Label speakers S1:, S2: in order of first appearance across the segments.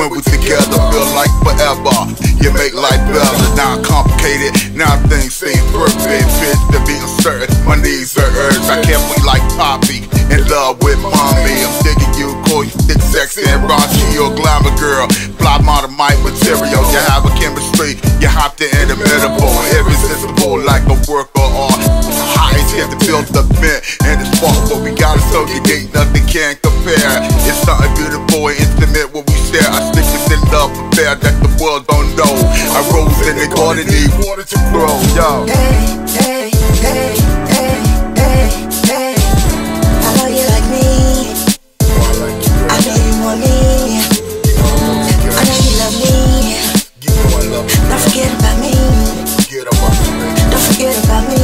S1: when we together feel like forever. You make life better, not complicated. Now things seem perfect. Bitch, to be uncertain, my needs are. I can't be like Poppy, in love with mommy. I'm digging you, call you thick, sexy, and raunchy. You're a glamour girl, fly model, my material. You have a chemistry, you hopped in the metaphor, irresistible like a work of art. Highest get to build the mint and the spark But we got is so unique, nothing can compare. It's something beautiful and affair that the world don't know. I rose in the garden, need water to grow, yo.
S2: Hey, hey, hey, hey, hey, hey. I you like me. I know you want me. I know you love me. Don't forget about me. Don't forget about me.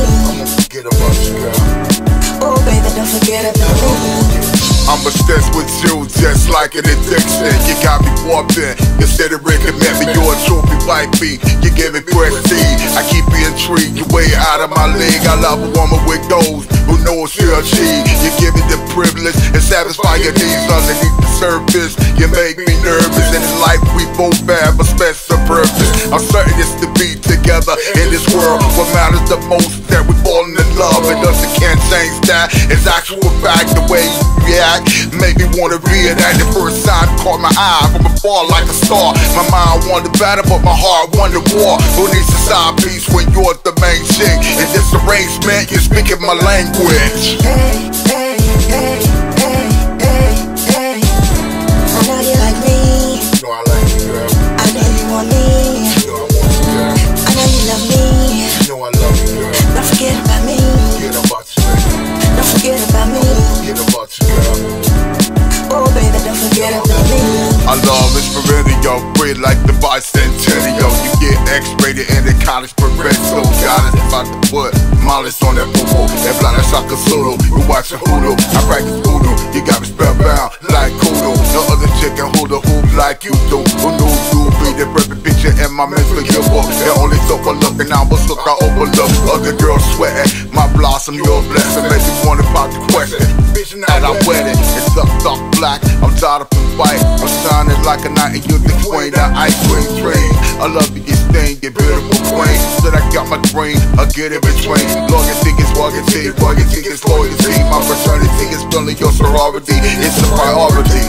S2: Oh, baby, don't forget about me.
S1: I'm obsessed with you just like an addiction. You got me warped in. Considering commitment, you're a trophy wifey. You give me prestige. I keep you intrigued. You way out of my league. I love a woman with goals who knows she achieve. You give me the privilege and satisfy your needs underneath the surface. You make me nervous. And In life, we both have a special purpose. I'm certain it's to be together in this world. What matters the most that we're falling in love. And nothing can change that. It's actual fact the way you react. made me wanna reenact the first time caught my eye from afar like a star. My mind wanted battle, but my heart wanted war. Who needs a side piece when you're the main chick? In this arrangement, you're speaking my language.
S2: Hey, hey,
S1: is perennial, free like the bicentennial. You get X-rated in the college parental. Got it about to put Molly's on that boo That blind as Shaka Zulu. You watching Hulu, I practice voodoo. You got me spellbound like Kudu. No other chick can hold a hoop like you do. Who knew you be the perfect picture in my mental yearbook? They only took a and I was look I overlook. Other girls sweating, my blossom, your blessing. Make me wanna pop the question. That I'm wedding, it's up dark black. I'm tired of white. I'm shining like a knight and you're queen. That ice cream train. I love you, you stain, you beautiful queen. Said I got my dream, I get in between. Loyalty is royalty, royalty is loyalty. My fraternity is filling your sorority. It's a priority.